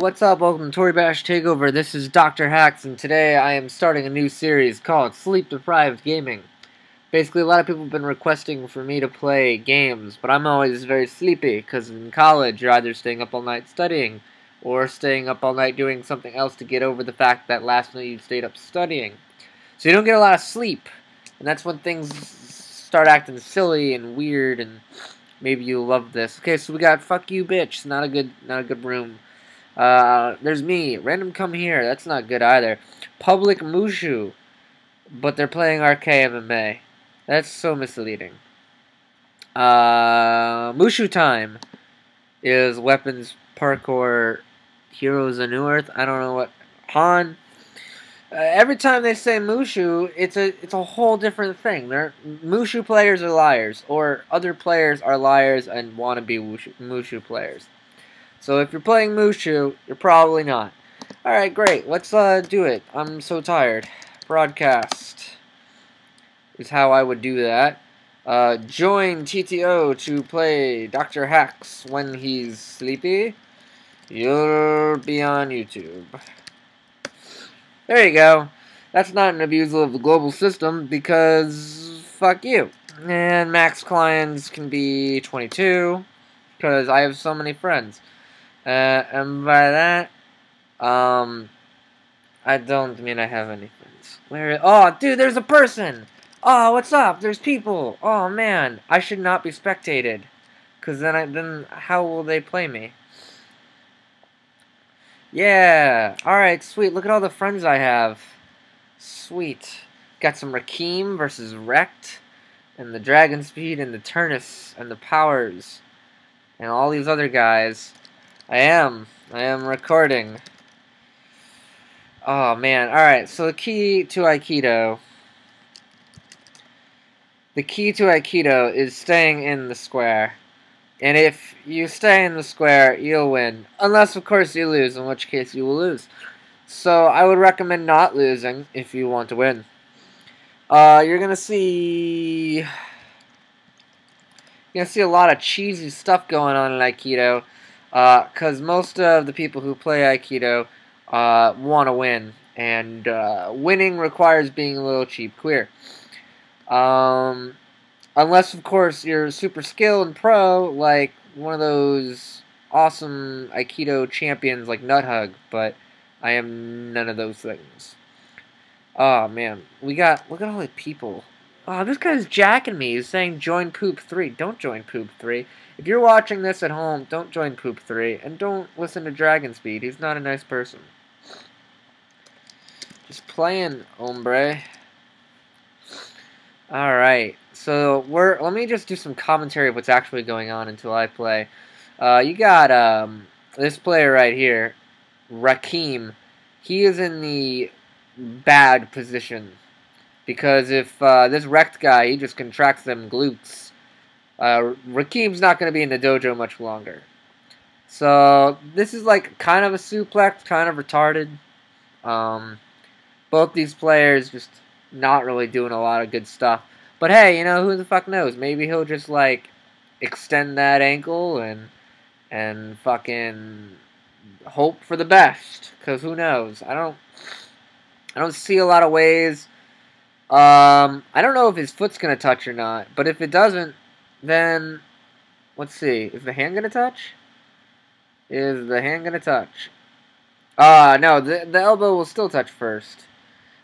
what's up? Welcome to Toribash Takeover. This is Dr. Hacks, and today I am starting a new series called Sleep Deprived Gaming. Basically, a lot of people have been requesting for me to play games, but I'm always very sleepy, because in college you're either staying up all night studying, or staying up all night doing something else to get over the fact that last night you stayed up studying. So you don't get a lot of sleep, and that's when things start acting silly and weird, and maybe you love this. Okay, so we got Fuck You Bitch, not a good, not a good room. Uh, there's me, Random Come Here, that's not good either. Public Mushu, but they're playing RKMMA. That's so misleading. Uh, Mushu Time is weapons parkour heroes of Newerth. I don't know what Han. Uh, every time they say Mushu, it's a it's a whole different thing. They're Mushu players are liars, or other players are liars and want to be Mushu players. So if you're playing Mushu, you're probably not. Alright, great. Let's uh, do it. I'm so tired. Broadcast is how I would do that. Uh, join TTO to play Dr. Hacks when he's sleepy. You'll be on YouTube. There you go. That's not an abusal of the global system because fuck you. And max clients can be 22 because I have so many friends. Uh, and by that, um, I don't mean I have any friends. Where? Oh, dude, there's a person. Oh, what's up? There's people. Oh man, I should not be spectated, cause then I then how will they play me? Yeah. All right, sweet. Look at all the friends I have. Sweet. Got some Rakim versus Wrecked, and the Dragon Speed, and the Turnus, and the Powers, and all these other guys. I am. I am recording. Oh, man. Alright, so the key to Aikido... The key to Aikido is staying in the square. And if you stay in the square, you'll win. Unless, of course, you lose, in which case you will lose. So, I would recommend not losing if you want to win. Uh, you're gonna see... You're gonna see a lot of cheesy stuff going on in Aikido because uh, most of the people who play Aikido uh, want to win, and uh, winning requires being a little cheap queer. Um, unless, of course, you're super skilled and pro, like one of those awesome Aikido champions like Nuthug, but I am none of those things. Oh, man. We got, look at all the people. Oh, this guy's jacking me. He's saying join Poop 3. Don't join Poop 3. If you're watching this at home, don't join Poop 3, and don't listen to Dragon Speed. He's not a nice person. Just playing, hombre. Alright, so we're, let me just do some commentary of what's actually going on until I play. Uh, you got um, this player right here, Rakim. He is in the bad position. Because if uh, this wrecked guy, he just contracts them glutes uh, Rakeem's not going to be in the dojo much longer. So this is like kind of a suplex, kind of retarded. Um, both these players just not really doing a lot of good stuff. But hey, you know who the fuck knows? Maybe he'll just like extend that ankle and and fucking hope for the best. Cause who knows? I don't I don't see a lot of ways. Um, I don't know if his foot's gonna touch or not. But if it doesn't, then, let's see. Is the hand going to touch? Is the hand going to touch? Ah, uh, no. The, the elbow will still touch first.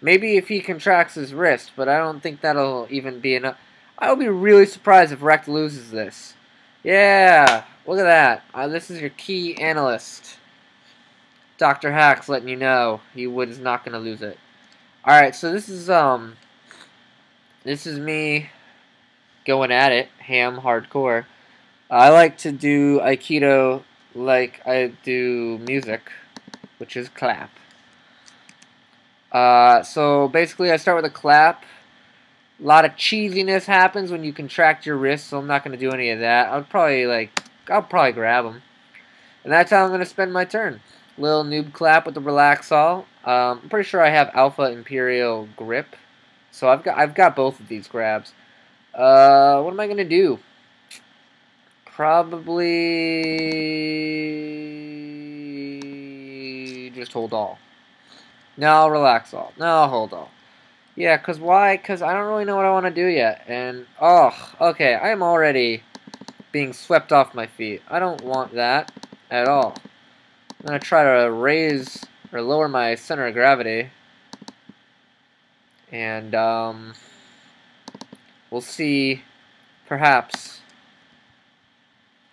Maybe if he contracts his wrist, but I don't think that'll even be enough. I would be really surprised if Rect loses this. Yeah, look at that. Uh, this is your key analyst. Dr. Hacks letting you know he was not going to lose it. Alright, so this is, um, this is me going at it, ham hardcore. I like to do Aikido like I do music, which is clap. Uh, so basically I start with a clap. A lot of cheesiness happens when you contract your wrist, so I'm not going to do any of that. I'll probably, like, I'll probably grab them. And that's how I'm going to spend my turn. Little noob clap with the Relaxol. Um, I'm pretty sure I have Alpha Imperial Grip. So I've got I've got both of these grabs. Uh, what am I gonna do? Probably just hold all. Now I'll relax all. Now I'll hold all. Yeah, because why? Because I don't really know what I want to do yet. And, oh, okay, I am already being swept off my feet. I don't want that at all. I'm to try to raise or lower my center of gravity. And, um, we'll see, perhaps,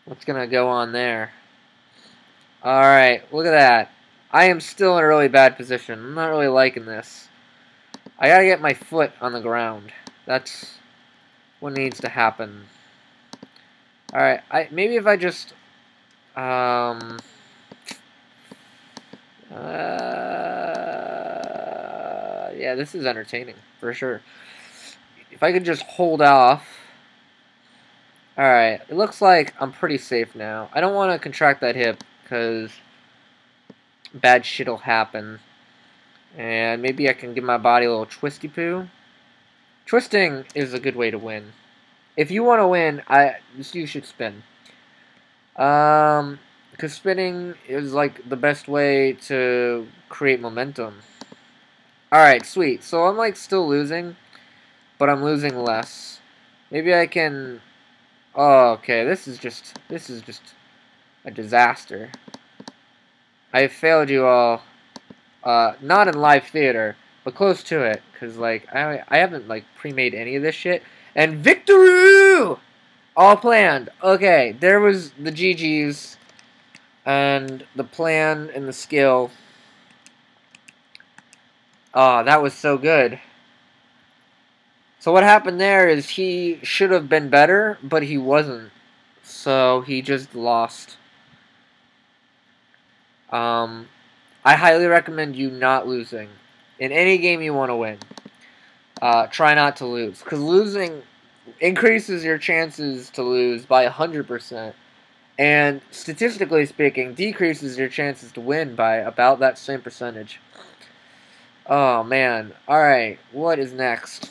what's going to go on there. Alright, look at that. I am still in a really bad position. I'm not really liking this. I gotta get my foot on the ground. That's what needs to happen. Alright, I maybe if I just um uh, yeah, this is entertaining for sure. If I could just hold off. Alright, it looks like I'm pretty safe now. I don't want to contract that hip because bad shit'll happen. And maybe I can give my body a little twisty poo. Twisting is a good way to win. If you want to win, I you should spin. Um, because spinning is like the best way to create momentum. Alright, sweet. So I'm like still losing, but I'm losing less. Maybe I can... Oh, okay. This is just... This is just a disaster. I failed you all. Uh, not in live theater, but close to it. Because, like, I, I haven't, like, pre-made any of this shit. And victory! All planned. Okay, there was the GG's. And the plan and the skill. Oh, that was so good. So what happened there is he should have been better, but he wasn't. So he just lost. Um, I highly recommend you not losing. In any game you want to win, uh, try not to lose. Because losing increases your chances to lose by 100%. And statistically speaking, decreases your chances to win by about that same percentage. Oh, man. Alright, what is next?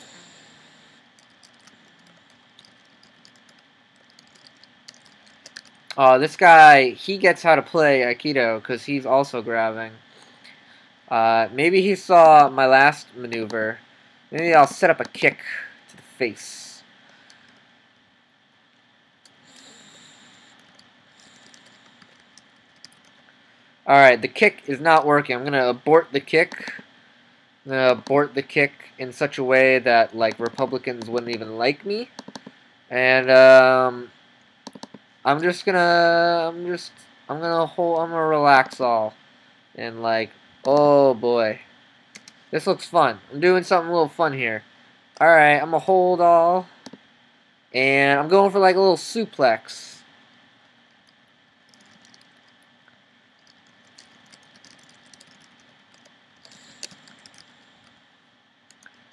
Uh, this guy, he gets how to play Aikido because he's also grabbing. Uh, maybe he saw my last maneuver. Maybe I'll set up a kick to the face. Alright, the kick is not working. I'm going to abort the kick. Abort the kick in such a way that, like, Republicans wouldn't even like me. And, um, I'm just gonna, I'm just, I'm gonna hold, I'm gonna relax all. And like, oh boy. This looks fun. I'm doing something a little fun here. Alright, I'm gonna hold all. And I'm going for like a little suplex.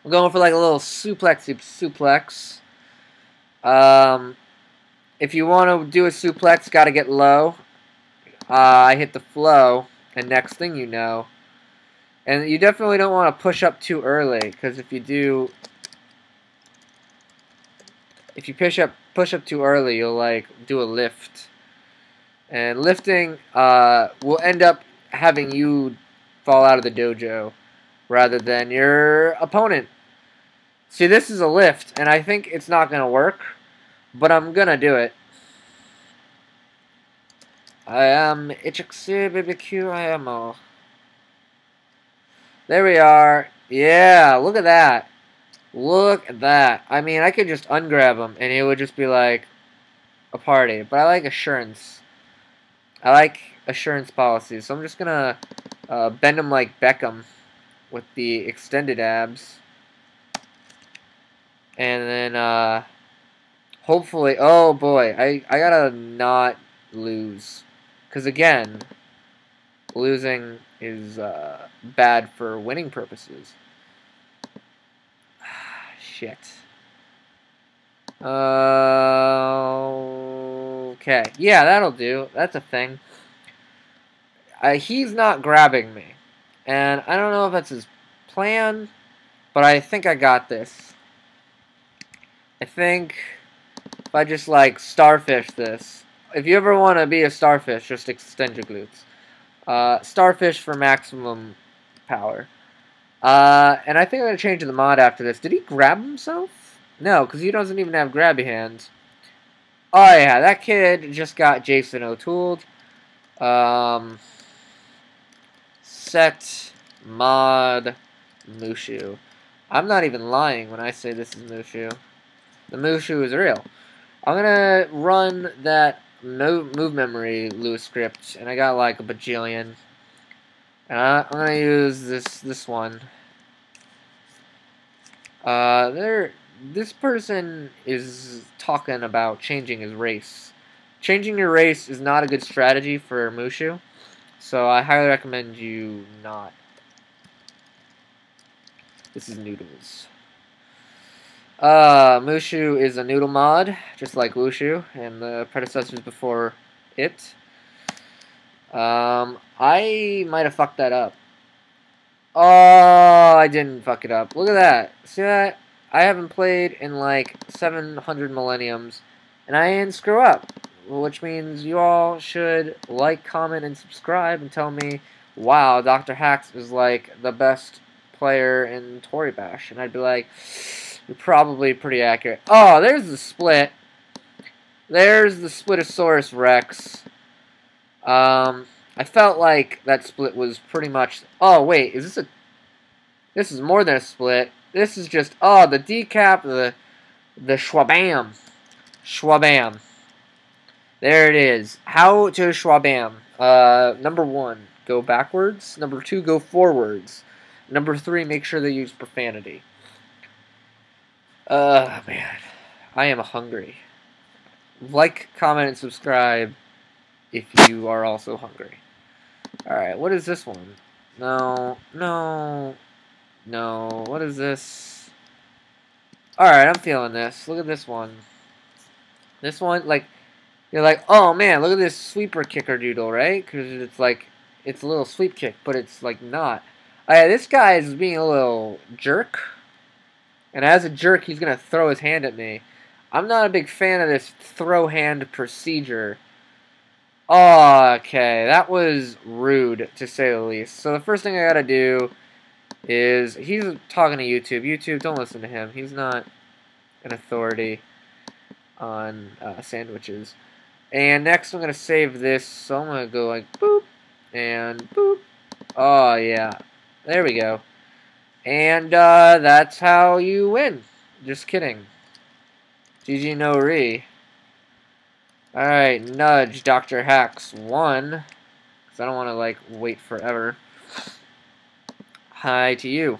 I'm going for like a little suplex suplex. Um, if you want to do a suplex, got to get low. Uh, I hit the flow, and next thing you know, and you definitely don't want to push up too early, because if you do, if you push up push up too early, you'll like do a lift, and lifting uh, will end up having you fall out of the dojo rather than your opponent. See, this is a lift, and I think it's not going to work. But I'm gonna do it. I am HXC BBQ I am all. There we are. Yeah, look at that. Look at that. I mean, I could just ungrab him and it would just be like a party. But I like assurance. I like assurance policies. So I'm just gonna uh, bend him like Beckham with the extended abs. And then, uh, Hopefully, oh boy, I, I gotta not lose. Because again, losing is uh, bad for winning purposes. Shit. Uh, okay, yeah, that'll do. That's a thing. Uh, he's not grabbing me. And I don't know if that's his plan, but I think I got this. I think... If I just like starfish this. If you ever want to be a starfish, just extend your glutes. Uh, Starfish for maximum power. Uh, and I think I'm going to change the mod after this. Did he grab himself? No, because he doesn't even have grabby hands. Oh, yeah, that kid just got Jason O'Toole. Um, set mod Mushu. I'm not even lying when I say this is Mushu. The Mushu is real. I'm gonna run that move memory Lua script, and I got like a bajillion. And I, am gonna use this this one. Uh, there. This person is talking about changing his race. Changing your race is not a good strategy for Mushu, so I highly recommend you not. This is noodles. Uh, Mushu is a noodle mod, just like Wushu and the predecessors before it. Um, I might have fucked that up. Oh, I didn't fuck it up. Look at that. See that? I haven't played in like 700 millenniums, and I didn't screw up. Which means you all should like, comment, and subscribe and tell me, wow, Dr. Hacks is like the best player in Toribash. And I'd be like, you're probably pretty accurate. Oh, there's the split. There's the Splitosaurus Rex. Um, I felt like that split was pretty much... Oh, wait, is this a... This is more than a split. This is just... Oh, the decap, the... The Schwabam. Schwabam. There it is. How to Schwabam. Uh, number one, go backwards. Number two, go forwards. Number three, make sure they use profanity. Uh, man. I am hungry. Like, comment, and subscribe if you are also hungry. Alright, what is this one? No, no, no. What is this? Alright, I'm feeling this. Look at this one. This one, like, you're like, oh man, look at this sweeper kicker doodle, right? Because it's like, it's a little sweep kick, but it's like not. Uh, this guy is being a little jerk. And as a jerk, he's going to throw his hand at me. I'm not a big fan of this throw hand procedure. Oh, okay, that was rude, to say the least. So the first thing I gotta do is, he's talking to YouTube. YouTube, don't listen to him. He's not an authority on uh, sandwiches. And next I'm to save this, so I'm to go like boop, and boop. Oh, yeah. There we go. And uh, that's how you win. Just kidding. GG no re. Alright, nudge Dr. Hacks 1. Because I don't want to, like, wait forever. Hi to you.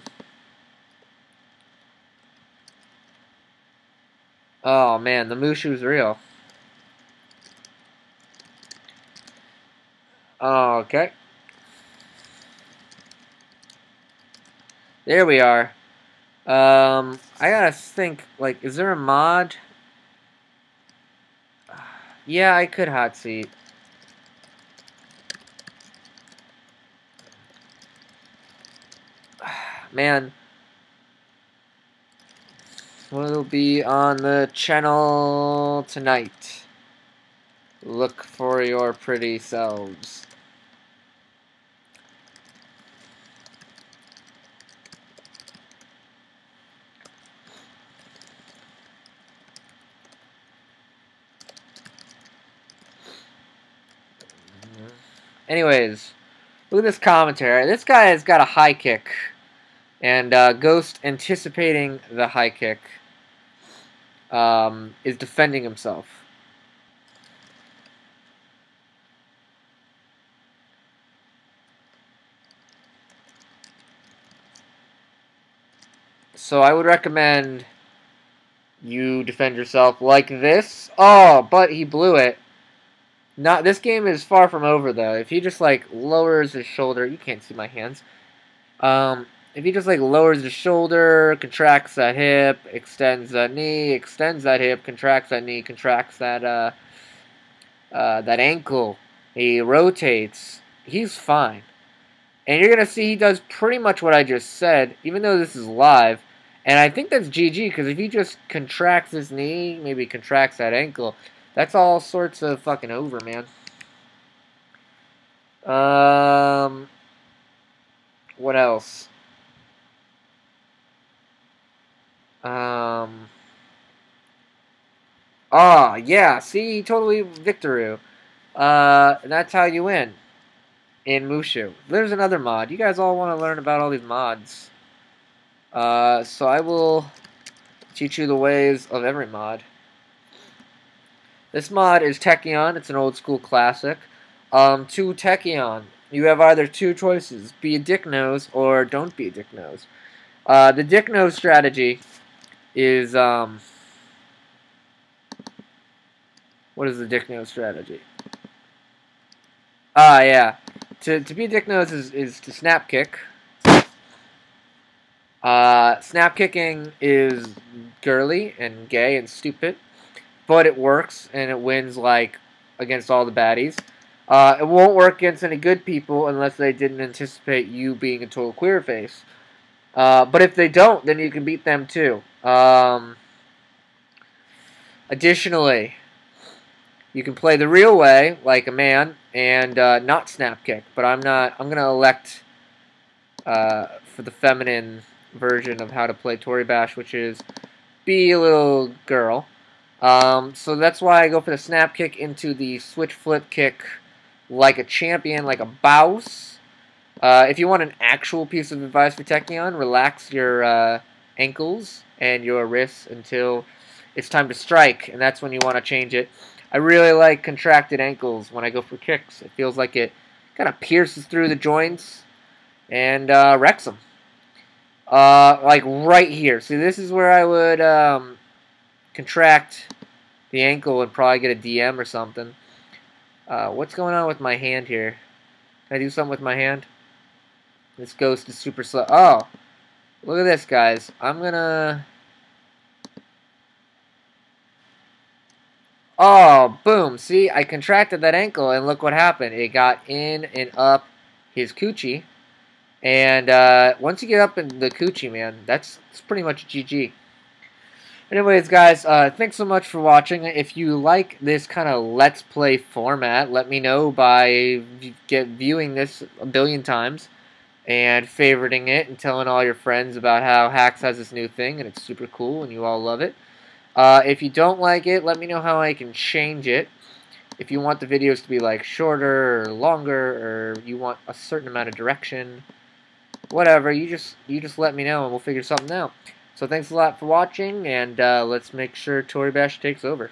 Oh, man, the Mushu's real. Okay. There we are. Um, I gotta think, like, is there a mod? Yeah, I could hot seat. Man. What'll be on the channel tonight? Look for your pretty selves. Anyways, look at this commentary. This guy has got a high kick. And uh, Ghost, anticipating the high kick, um, is defending himself. So I would recommend you defend yourself like this. Oh, but he blew it. Not this game is far from over though. If he just like lowers his shoulder, you can't see my hands. Um, if he just like lowers his shoulder, contracts that hip, extends that knee, extends that hip, contracts that knee, contracts that uh, uh, that ankle, he rotates, he's fine. And you're gonna see he does pretty much what I just said, even though this is live. And I think that's GG because if he just contracts his knee, maybe contracts that ankle, that's all sorts of fucking over, man. Um, what else? Um. Ah, yeah. See, totally Victoru. Uh, that's how you win in Mushu. There's another mod. You guys all want to learn about all these mods. Uh, so I will teach you the ways of every mod. This mod is Taekkyon. It's an old school classic. Um, to Taekkyon, you have either two choices. Be a dick nose or don't be a dick nose. Uh, the dick nose strategy is, um, what is the dick nose strategy? Ah, yeah. To, to be a dick nose is, is to snap kick. Uh, snap kicking is girly and gay and stupid, but it works and it wins like against all the baddies. Uh, it won't work against any good people unless they didn't anticipate you being a total queer face. Uh, but if they don't, then you can beat them too. Um, additionally, you can play the real way, like a man, and uh, not snap kick. But I'm not. I'm gonna elect uh, for the feminine version of how to play Toribash, which is be a little girl. Um, so that's why I go for the snap kick into the switch flip kick like a champion, like a bouse. Uh, if you want an actual piece of advice for Taekkyon, relax your uh, ankles and your wrists until it's time to strike, and that's when you want to change it. I really like contracted ankles when I go for kicks. It feels like it kind of pierces through the joints and uh, wrecks them. Uh, like right here. See, this is where I would um, contract the ankle and probably get a DM or something. Uh, what's going on with my hand here? Can I do something with my hand? This ghost is super slow. Oh, look at this, guys. I'm gonna... Oh, boom. See, I contracted that ankle, and look what happened. It got in and up his coochie. And uh, once you get up in the coochie, man, that's, that's pretty much GG. Anyways, guys, uh, thanks so much for watching. If you like this kind of Let's Play format, let me know by get viewing this a billion times and favoriting it and telling all your friends about how Hacks has this new thing and it's super cool and you all love it. Uh, if you don't like it, let me know how I can change it. If you want the videos to be like shorter or longer or you want a certain amount of direction, whatever, you just you just let me know and we'll figure something out. So thanks a lot for watching, and uh, let's make sure Toribash takes over.